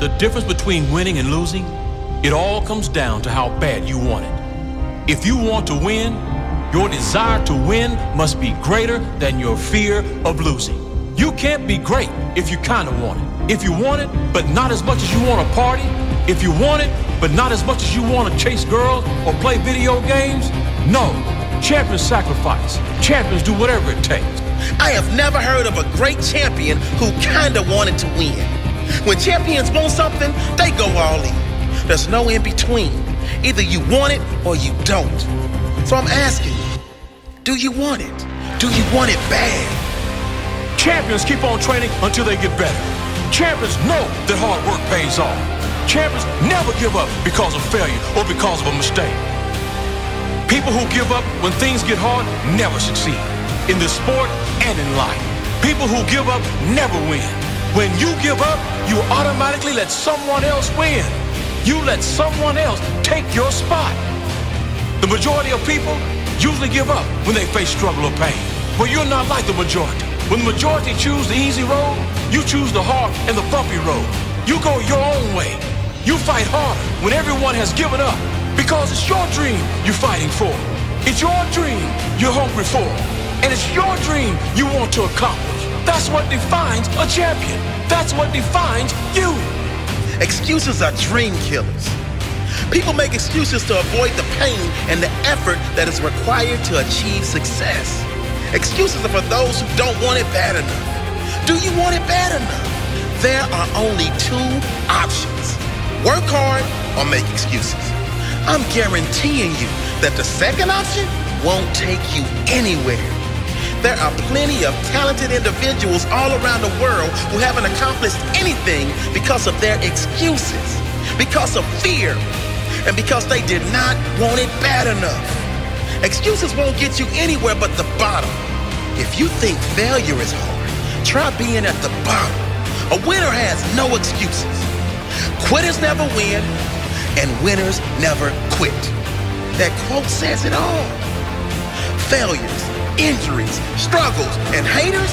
the difference between winning and losing, it all comes down to how bad you want it. If you want to win, your desire to win must be greater than your fear of losing. You can't be great if you kind of want it. If you want it, but not as much as you want to party, if you want it, but not as much as you want to chase girls or play video games, no. Champions sacrifice. Champions do whatever it takes. I have never heard of a great champion who kinda wanted to win. When champions want something, they go all in. There's no in between. Either you want it or you don't. So I'm asking you, do you want it? Do you want it bad? Champions keep on training until they get better. Champions know that hard work pays off. Champions never give up because of failure or because of a mistake. People who give up when things get hard never succeed. In the sport and in life. People who give up never win. When you give up, you automatically let someone else win. You let someone else take your spot. The majority of people usually give up when they face struggle or pain. But you're not like the majority. When the majority choose the easy road, you choose the hard and the bumpy road. You go your own way. You fight harder when everyone has given up because it's your dream you're fighting for. It's your dream you're hungry for. And it's your dream you want to accomplish. That's what defines a champion. That's what defines you. Excuses are dream killers. People make excuses to avoid the pain and the effort that is required to achieve success. Excuses are for those who don't want it bad enough. Do you want it bad enough? There are only two options work hard or make excuses. I'm guaranteeing you that the second option won't take you anywhere. There are plenty of talented individuals all around the world who haven't accomplished anything because of their excuses, because of fear, and because they did not want it bad enough. Excuses won't get you anywhere but the bottom. If you think failure is hard, try being at the bottom. A winner has no excuses. Quitters never win, and winners never quit. That quote says it all. Failures, injuries, struggles, and haters,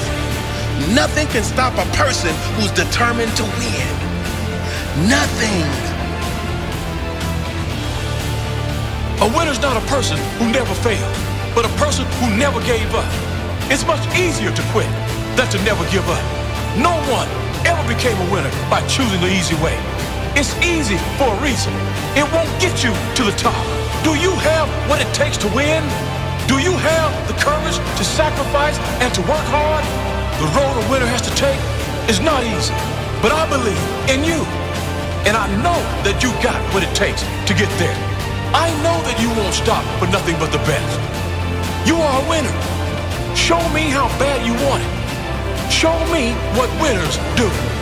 nothing can stop a person who's determined to win. Nothing. A winner's not a person who never failed, but a person who never gave up. It's much easier to quit than to never give up. No one ever became a winner by choosing the easy way. It's easy for a reason. It won't get you to the top. Do you have what it takes to win? Do you have to sacrifice and to work hard? The road a winner has to take is not easy, but I believe in you. And I know that you got what it takes to get there. I know that you won't stop for nothing but the best. You are a winner. Show me how bad you want it. Show me what winners do.